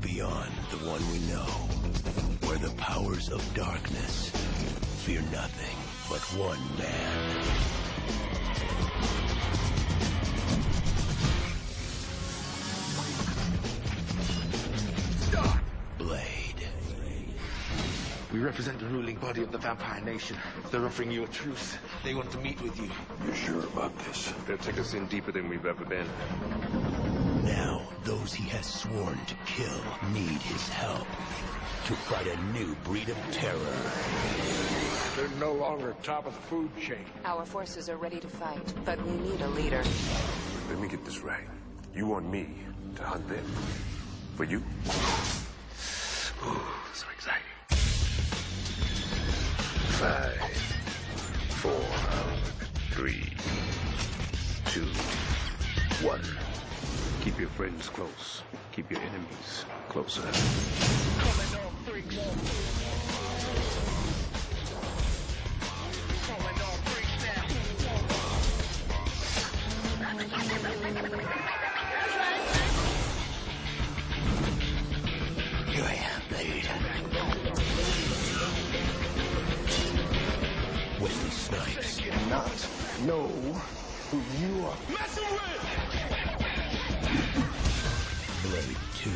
beyond the one we know, where the powers of darkness fear nothing but one man. Stop! Blade. We represent the ruling body of the vampire nation. They're offering you a truce. They want to meet with you. You sure about this? They'll take us in deeper than we've ever been. Now, those he has sworn to kill need his help to fight a new breed of terror. They're no longer top of the food chain. Our forces are ready to fight, but we need a leader. Let me get this right. You want me to hunt them? For you? Ooh, so exciting. Five, four, three, two, one. Keep your friends close. Keep your enemies closer. Here I am, Blade. Wesley Snipes. Not know who you are. Blade two.